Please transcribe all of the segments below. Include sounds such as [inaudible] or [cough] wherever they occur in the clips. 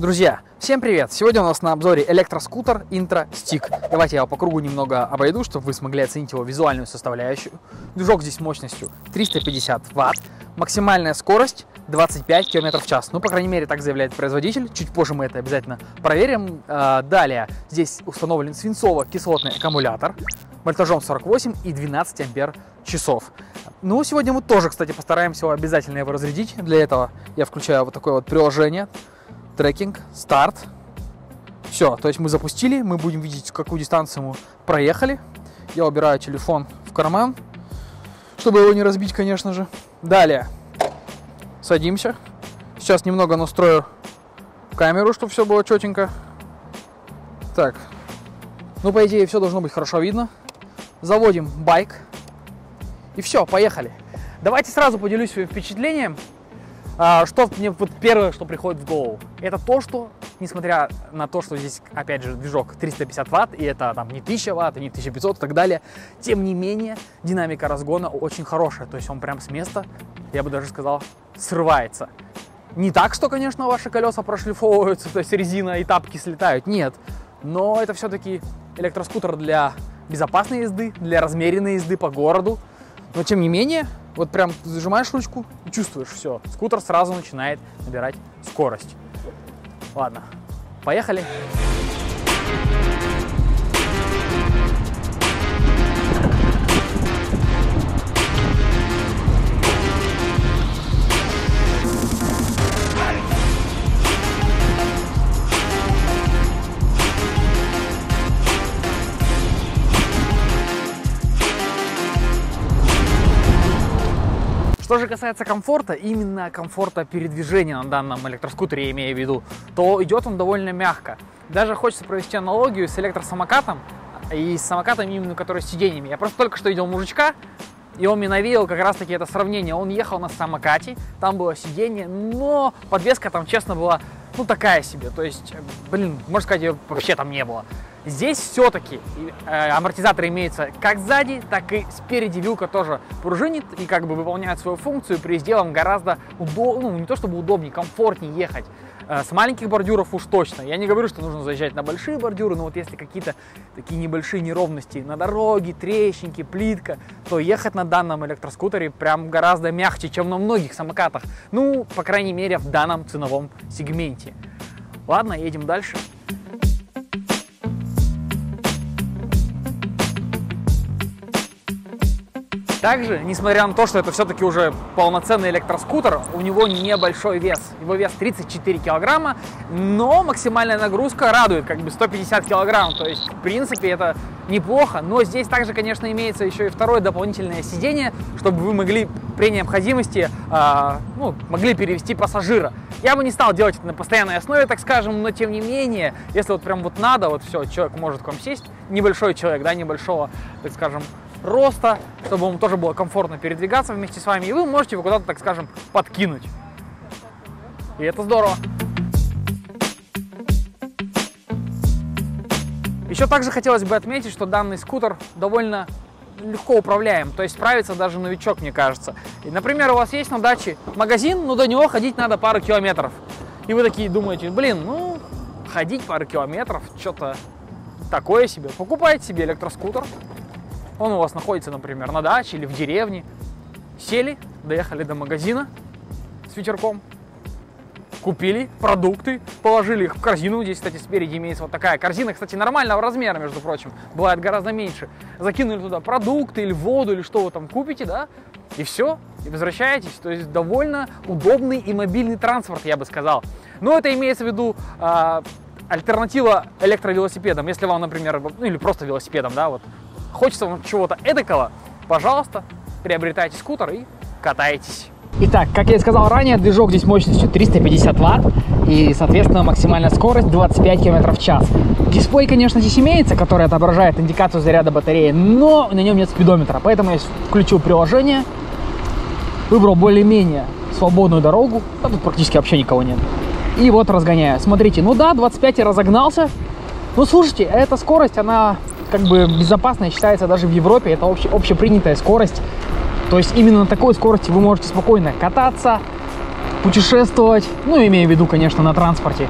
Друзья, всем привет! Сегодня у нас на обзоре электроскутер Intro Stick. Давайте я его по кругу немного обойду, чтобы вы смогли оценить его визуальную составляющую. Движок здесь мощностью 350 Вт, максимальная скорость 25 км в час. Ну, по крайней мере, так заявляет производитель. Чуть позже мы это обязательно проверим. А, далее, здесь установлен свинцово-кислотный аккумулятор вольтажом 48 и 12 ампер часов. Ну, сегодня мы тоже, кстати, постараемся обязательно его разрядить. Для этого я включаю вот такое вот приложение трекинг, старт. Все, то есть мы запустили, мы будем видеть, какую дистанцию мы проехали. Я убираю телефон в карман, чтобы его не разбить, конечно же. Далее, садимся. Сейчас немного настрою камеру, чтобы все было четенько. Так, ну, по идее, все должно быть хорошо видно. Заводим байк. И все, поехали. Давайте сразу поделюсь своим впечатлением что мне вот первое, что приходит в голову, это то, что, несмотря на то, что здесь, опять же, движок 350 ватт, и это там не 1000 ватт, не 1500 и так далее, тем не менее, динамика разгона очень хорошая, то есть он прям с места, я бы даже сказал, срывается. Не так, что, конечно, ваши колеса прошлифовываются, то есть резина и тапки слетают, нет, но это все-таки электроскутер для безопасной езды, для размеренной езды по городу, но тем не менее, вот прям зажимаешь ручку и чувствуешь все. Скутер сразу начинает набирать скорость. Ладно, поехали. Что же касается комфорта, именно комфорта передвижения на данном электроскутере, я имею в виду, то идет он довольно мягко. Даже хочется провести аналогию с электросамокатом и с самокатом, именно который с сиденьями. Я просто только что видел мужичка, и он мне навеял как раз таки это сравнение. Он ехал на самокате, там было сиденье, но подвеска там, честно, была ну такая себе. То есть, блин, можно сказать, ее вообще там не было. Здесь все-таки э, амортизатор имеется как сзади, так и спереди. Вилка тоже пружинит и как бы выполняет свою функцию. При сделанном гораздо удобнее, ну не то чтобы удобнее, комфортнее ехать. Э, с маленьких бордюров уж точно. Я не говорю, что нужно заезжать на большие бордюры, но вот если какие-то такие небольшие неровности на дороге, трещинки, плитка, то ехать на данном электроскутере прям гораздо мягче, чем на многих самокатах. Ну, по крайней мере, в данном ценовом сегменте. Ладно, едем дальше. Также, несмотря на то, что это все-таки уже полноценный электроскутер, у него небольшой вес. Его вес 34 килограмма, но максимальная нагрузка радует, как бы 150 килограмм. То есть, в принципе, это неплохо. Но здесь также, конечно, имеется еще и второе дополнительное сиденье, чтобы вы могли при необходимости, э, ну, могли перевести пассажира. Я бы не стал делать это на постоянной основе, так скажем, но тем не менее, если вот прям вот надо, вот все, человек может к вам сесть, небольшой человек, да, небольшого, так скажем, роста, чтобы ему тоже было комфортно передвигаться вместе с вами, и вы можете его куда-то, так скажем, подкинуть. И это здорово. Еще также хотелось бы отметить, что данный скутер довольно легко управляем, то есть справится даже новичок, мне кажется. И, например, у вас есть на даче магазин, но до него ходить надо пару километров. И вы такие думаете, блин, ну, ходить пару километров, что-то такое себе. Покупайте себе электроскутер, он у вас находится, например, на даче или в деревне. Сели, доехали до магазина с ветерком, купили продукты, положили их в корзину. Здесь, кстати, спереди имеется вот такая корзина, кстати, нормального размера, между прочим, бывает гораздо меньше. Закинули туда продукты или воду, или что вы там купите, да, и все, и возвращаетесь. То есть довольно удобный и мобильный транспорт, я бы сказал. Но это имеется в виду э, альтернатива электровелосипедам. Если вам, например, ну или просто велосипедом, да, вот хочется вам чего-то эдакого, пожалуйста, приобретайте скутер и катайтесь. Итак, как я и сказал ранее, движок здесь мощностью 350 ватт и, соответственно, максимальная скорость 25 км в час. Дисплей, конечно, здесь имеется, который отображает индикацию заряда батареи, но на нем нет спидометра, поэтому я включил приложение, выбрал более-менее свободную дорогу, а тут практически вообще никого нет. И вот разгоняю. Смотрите, ну да, 25 я разогнался. Ну слушайте, эта скорость, она как бы безопасная считается даже в Европе, это обще, общепринятая скорость. То есть именно на такой скорости вы можете спокойно кататься, путешествовать, ну, имея в виду, конечно, на транспорте.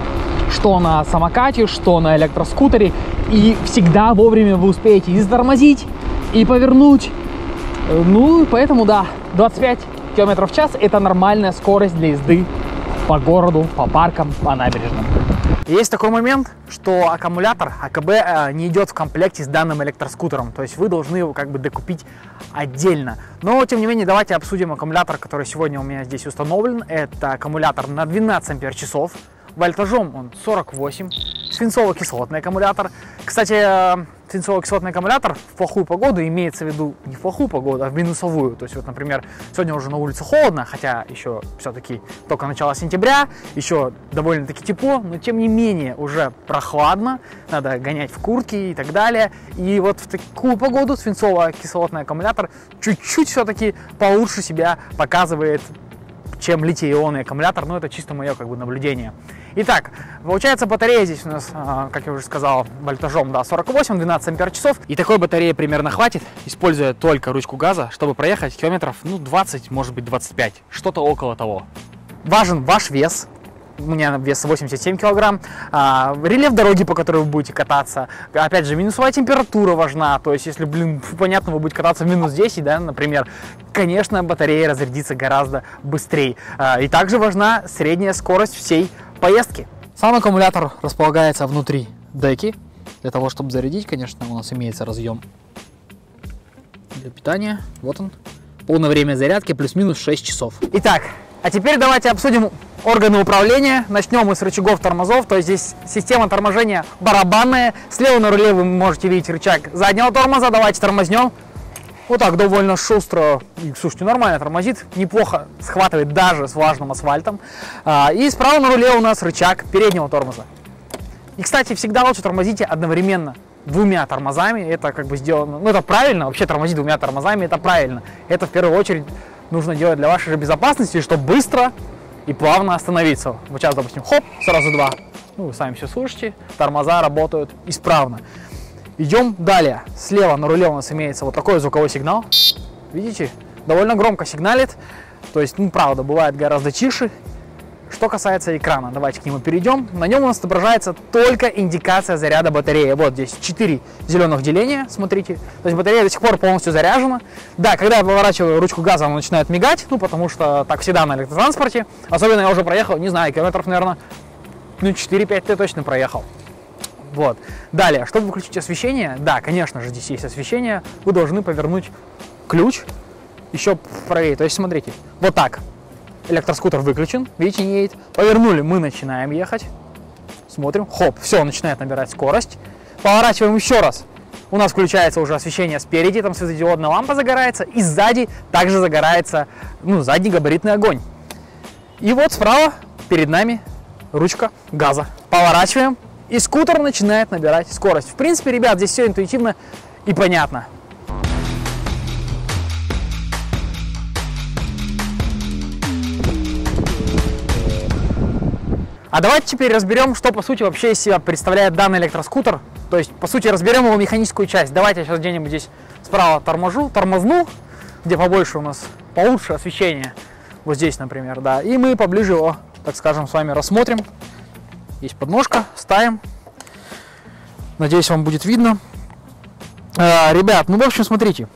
что на самокате, что на электроскутере. И всегда вовремя вы успеете и затормозить, и повернуть. Ну, поэтому да, 25 км в час это нормальная скорость для езды по городу, по паркам, по набережным. Есть такой момент, что аккумулятор АКБ э, не идет в комплекте с данным электроскутером, то есть вы должны его как бы докупить отдельно. Но, тем не менее, давайте обсудим аккумулятор, который сегодня у меня здесь установлен. Это аккумулятор на 12 ампер часов, вольтажом он 48, свинцово-кислотный аккумулятор. Кстати, э, свинцово-кислотный аккумулятор в плохую погоду имеется в виду не в плохую погоду, а в минусовую. То есть вот, например, сегодня уже на улице холодно, хотя еще все-таки только начало сентября, еще довольно-таки тепло, но тем не менее уже прохладно, надо гонять в куртке и так далее. И вот в такую погоду свинцово-кислотный аккумулятор чуть-чуть все-таки получше себя показывает чем литий-ионный аккумулятор, но это чисто мое как бы наблюдение. Итак, получается батарея здесь у нас, а, как я уже сказал, вольтажом да, 48-12 ампер часов. И такой батареи примерно хватит, используя только ручку газа, чтобы проехать километров ну 20, может быть 25, что-то около того. Важен ваш вес, у меня вес 87 килограмм, а, рельеф дороги, по которой вы будете кататься, опять же, минусовая температура важна, то есть, если, блин, понятно, вы будете кататься в минус 10, да, например, конечно, батарея разрядится гораздо быстрее. А, и также важна средняя скорость всей поездки. Сам аккумулятор располагается внутри деки. Для того, чтобы зарядить, конечно, у нас имеется разъем для питания. Вот он. Полное время зарядки плюс-минус 6 часов. Итак, а теперь давайте обсудим органы управления. Начнем мы с рычагов тормозов. То есть здесь система торможения барабанная. Слева на руле вы можете видеть рычаг заднего тормоза. Давайте тормознем. Вот так довольно шустро, и, слушайте, нормально тормозит, неплохо схватывает даже с влажным асфальтом. А, и справа на руле у нас рычаг переднего тормоза. И, кстати, всегда лучше тормозите одновременно двумя тормозами, это как бы сделано, ну это правильно, вообще тормозить двумя тормозами, это правильно. Это в первую очередь нужно делать для вашей же безопасности, чтобы быстро и плавно остановиться. Вот сейчас, допустим, хоп, сразу два. Ну, вы сами все слышите, тормоза работают исправно. Идем далее. Слева на руле у нас имеется вот такой звуковой сигнал. Видите? Довольно громко сигналит. То есть, ну, правда, бывает гораздо тише. Что касается экрана, давайте к нему перейдем. На нем у нас отображается только индикация заряда батареи. Вот здесь 4 зеленых деления, смотрите. То есть батарея до сих пор полностью заряжена. Да, когда я поворачиваю ручку газа, она начинает мигать, ну потому что так всегда на электротранспорте. Особенно я уже проехал, не знаю, километров, наверное, ну 4-5 ты точно проехал. Вот. Далее, чтобы выключить освещение, да, конечно же, здесь есть освещение, вы должны повернуть ключ еще правее. То есть, смотрите, вот так. Электроскутер выключен, видите, не едет. Повернули, мы начинаем ехать. Смотрим, хоп, все, начинает набирать скорость. Поворачиваем еще раз. У нас включается уже освещение спереди, там светодиодная лампа загорается, и сзади также загорается, ну, задний габаритный огонь. И вот справа перед нами ручка газа. Поворачиваем, и скутер начинает набирать скорость. В принципе, ребят, здесь все интуитивно и понятно. А давайте теперь разберем, что по сути вообще из себя представляет данный электроскутер. То есть, по сути, разберем его механическую часть. Давайте я сейчас где-нибудь здесь справа торможу, тормозну, где побольше у нас, получше освещение. Вот здесь, например, да. И мы поближе его, так скажем, с вами рассмотрим. Есть подножка, ставим. Надеюсь, вам будет видно. А, ребят, ну, в общем, смотрите.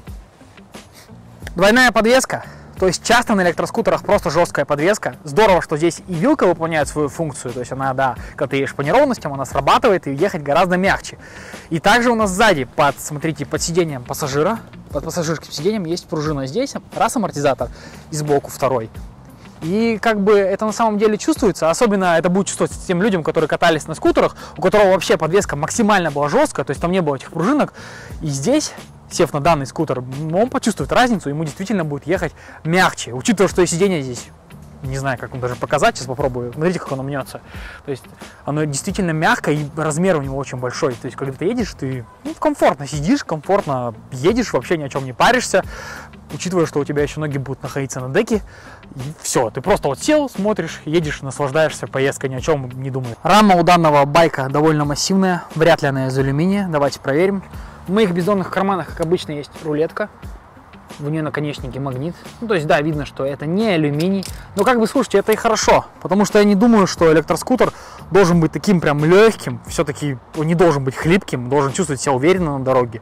Двойная подвеска. То есть часто на электроскутерах просто жесткая подвеска. Здорово, что здесь и вилка выполняет свою функцию. То есть она, да, когда ты едешь по неровностям, она срабатывает и ехать гораздо мягче. И также у нас сзади, под, смотрите, под сиденьем пассажира, под пассажирским сиденьем есть пружина здесь, раз амортизатор и сбоку второй. И как бы это на самом деле чувствуется, особенно это будет чувствоваться тем людям, которые катались на скутерах, у которого вообще подвеска максимально была жесткая, то есть там не было этих пружинок. И здесь, сев на данный скутер, он почувствует разницу, ему действительно будет ехать мягче, учитывая, что и сиденье здесь не знаю, как даже показать, сейчас попробую. Смотрите, как оно мнется. То есть оно действительно мягкое и размер у него очень большой. То есть когда ты едешь, ты ну, комфортно сидишь, комфортно едешь, вообще ни о чем не паришься учитывая, что у тебя еще ноги будут находиться на деке, и все, ты просто вот сел, смотришь, едешь, наслаждаешься поездкой, ни о чем не думаешь. Рама у данного байка довольно массивная, вряд ли она из алюминия, давайте проверим. В моих бездонных карманах, как обычно, есть рулетка. В нее наконечники магнит. Ну, то есть, да, видно, что это не алюминий. Но как бы, слушайте, это и хорошо. Потому что я не думаю, что электроскутер должен быть таким прям легким. Все-таки он не должен быть хлипким, должен чувствовать себя уверенно на дороге.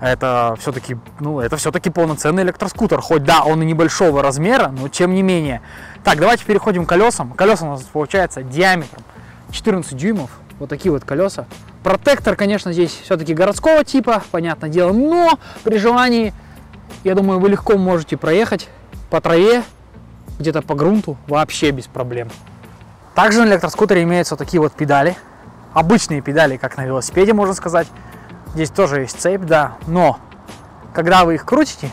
Это все-таки, ну, это все-таки полноценный электроскутер. Хоть да, он и небольшого размера, но тем не менее. Так, давайте переходим к колесам. Колеса у нас получается диаметром 14 дюймов. Вот такие вот колеса. Протектор, конечно, здесь все-таки городского типа, понятное дело, но при желании, я думаю, вы легко можете проехать по траве, где-то по грунту, вообще без проблем. Также на электроскутере имеются такие вот педали. Обычные педали, как на велосипеде, можно сказать. Здесь тоже есть цепь, да, но когда вы их крутите,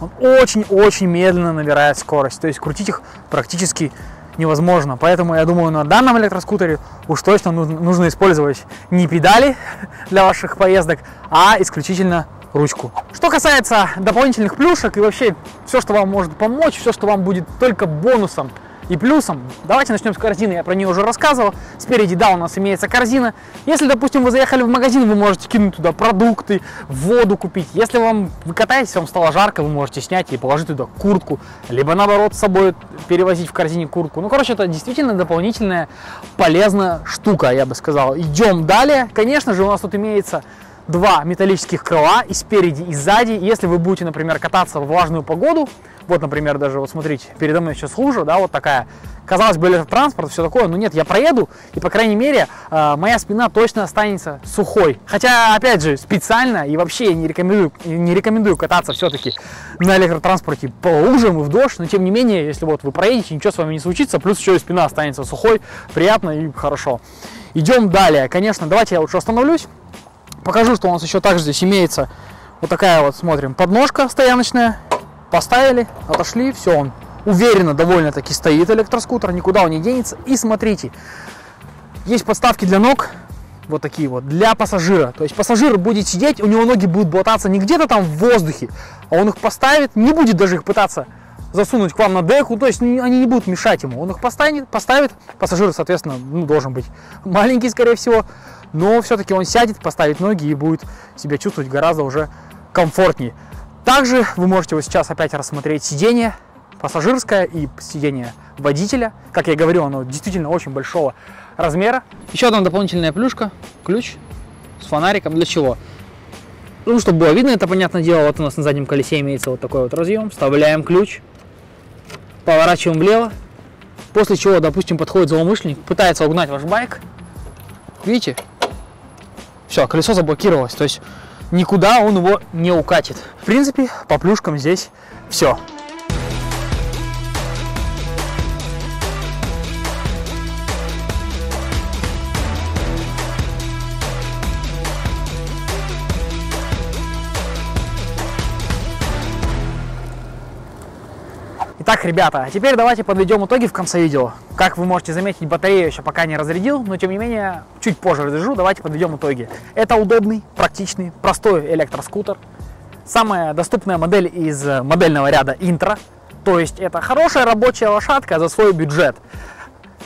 он очень-очень медленно набирает скорость. То есть крутить их практически невозможно. Поэтому я думаю, на данном электроскутере уж точно нужно использовать не педали [laughs] для ваших поездок, а исключительно ручку. Что касается дополнительных плюшек и вообще все, что вам может помочь, все, что вам будет только бонусом и плюсом, давайте начнем с корзины, я про нее уже рассказывал. Спереди, да, у нас имеется корзина. Если, допустим, вы заехали в магазин, вы можете кинуть туда продукты, воду купить. Если вам вы катаетесь, вам стало жарко, вы можете снять и положить туда куртку, либо наоборот с собой перевозить в корзине куртку. Ну, короче, это действительно дополнительная полезная штука, я бы сказал. Идем далее. Конечно же, у нас тут имеется два металлических крыла и спереди, и сзади. Если вы будете, например, кататься в влажную погоду, вот, например, даже вот смотрите, передо мной сейчас лужа, да, вот такая. Казалось бы, это транспорт, все такое, но нет, я проеду, и, по крайней мере, э, моя спина точно останется сухой. Хотя, опять же, специально и вообще я не рекомендую, не рекомендую кататься все-таки на электротранспорте по лужам и в дождь, но тем не менее, если вот вы проедете, ничего с вами не случится, плюс еще и спина останется сухой, приятно и хорошо. Идем далее. Конечно, давайте я лучше остановлюсь, покажу, что у нас еще также здесь имеется вот такая вот, смотрим, подножка стояночная, Поставили, отошли, все, он уверенно довольно-таки стоит электроскутер, никуда он не денется. И смотрите, есть подставки для ног, вот такие вот, для пассажира. То есть пассажир будет сидеть, у него ноги будут болтаться не где-то там в воздухе, а он их поставит, не будет даже их пытаться засунуть к вам на деку, то есть они не будут мешать ему. Он их поставит, поставит пассажир, соответственно, ну, должен быть маленький, скорее всего, но все-таки он сядет, поставит ноги и будет себя чувствовать гораздо уже комфортнее. Также вы можете вот сейчас опять рассмотреть сиденье пассажирское и сиденье водителя. Как я говорил, оно действительно очень большого размера. Еще одна дополнительная плюшка, ключ с фонариком. Для чего? Ну, чтобы было видно, это понятное дело. Вот у нас на заднем колесе имеется вот такой вот разъем. Вставляем ключ, поворачиваем влево. После чего, допустим, подходит злоумышленник, пытается угнать ваш байк. Видите? Все, колесо заблокировалось. То есть никуда он его не укатит. В принципе, по плюшкам здесь все. Итак, ребята, а теперь давайте подведем итоги в конце видео. Как вы можете заметить, батарею еще пока не разрядил, но тем не менее, чуть позже разряжу, давайте подведем итоги. Это удобный, практичный, простой электроскутер. Самая доступная модель из модельного ряда Интро. То есть это хорошая рабочая лошадка за свой бюджет.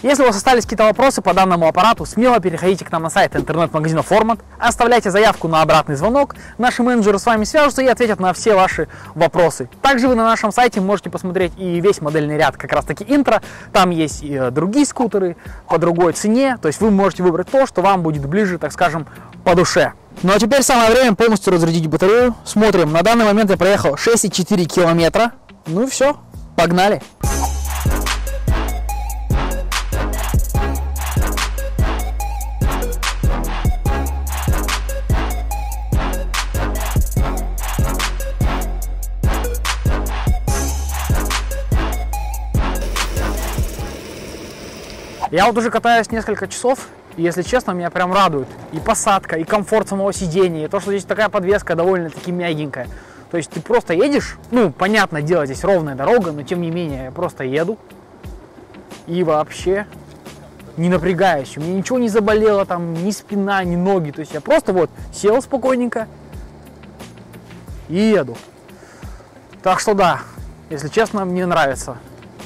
Если у вас остались какие-то вопросы по данному аппарату, смело переходите к нам на сайт интернет-магазина Format, оставляйте заявку на обратный звонок, наши менеджеры с вами свяжутся и ответят на все ваши вопросы. Также вы на нашем сайте можете посмотреть и весь модельный ряд как раз таки интро, там есть и э, другие скутеры по другой цене, то есть вы можете выбрать то, что вам будет ближе, так скажем, по душе. Ну а теперь самое время полностью разрядить батарею. Смотрим, на данный момент я проехал 6,4 километра. Ну и все, погнали! Я вот уже катаюсь несколько часов, и, если честно, меня прям радует и посадка, и комфорт самого сидения, и то, что здесь такая подвеска довольно-таки мягенькая. То есть ты просто едешь, ну, понятно, дело здесь ровная дорога, но тем не менее, я просто еду и вообще не напрягаюсь. У меня ничего не заболело, там, ни спина, ни ноги. То есть я просто вот сел спокойненько и еду. Так что да, если честно, мне нравится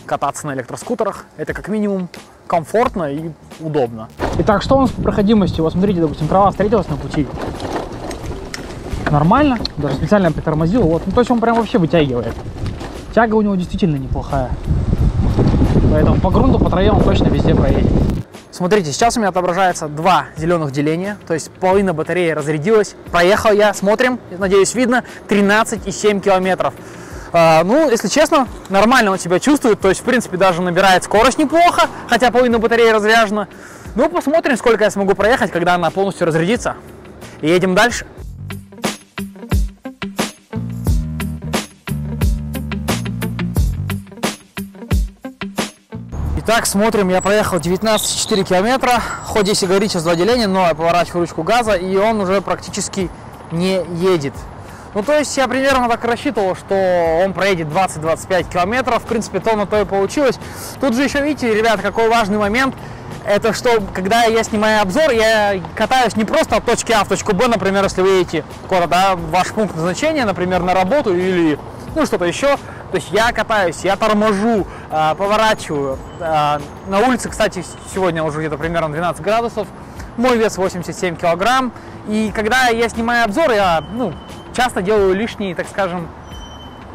кататься на электроскутерах. Это как минимум комфортно и удобно. Итак, что у нас по проходимости? Вот смотрите, допустим, трава встретилась на пути. нормально, даже специально притормозил, вот, ну, то есть он прям вообще вытягивает. Тяга у него действительно неплохая. Поэтому по грунту, по траве он точно везде проедет. Смотрите, сейчас у меня отображается два зеленых деления, то есть половина батареи разрядилась. Проехал я, смотрим, надеюсь видно, 13,7 километров. А, ну, если честно, нормально он себя чувствует, то есть, в принципе, даже набирает скорость неплохо, хотя половина батареи разряжена. Ну, посмотрим, сколько я смогу проехать, когда она полностью разрядится. Едем дальше. Итак, смотрим, я проехал 19,4 километра, хоть здесь и говорит сейчас два деления, но я поворачиваю ручку газа, и он уже практически не едет. Ну, то есть я примерно так рассчитывал, что он проедет 20-25 километров. В принципе, то на то и получилось. Тут же еще, видите, ребят, какой важный момент. Это что, когда я снимаю обзор, я катаюсь не просто от точки А в точку Б, например, если вы едете куда-то, да, ваш пункт назначения, например, на работу или ну что-то еще. То есть я катаюсь, я торможу, э, поворачиваю. Э, на улице, кстати, сегодня уже где-то примерно 12 градусов. Мой вес 87 килограмм. И когда я снимаю обзор, я ну, часто делаю лишние, так скажем,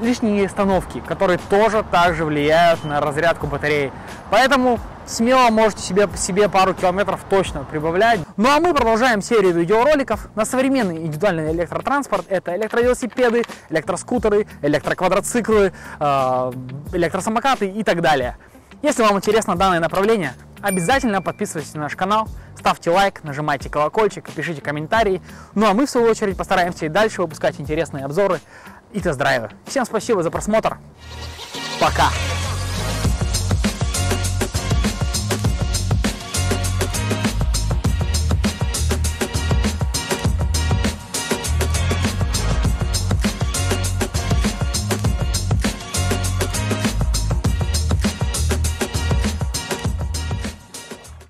лишние остановки, которые тоже также влияют на разрядку батареи. Поэтому смело можете себе, себе пару километров точно прибавлять. Ну а мы продолжаем серию видеороликов на современный индивидуальный электротранспорт. Это электровелосипеды, электроскутеры, электроквадроциклы, э, электросамокаты и так далее. Если вам интересно данное направление, обязательно подписывайтесь на наш канал, ставьте лайк, нажимайте колокольчик, пишите комментарии. Ну а мы в свою очередь постараемся и дальше выпускать интересные обзоры и тест-драйвы. Всем спасибо за просмотр. Пока!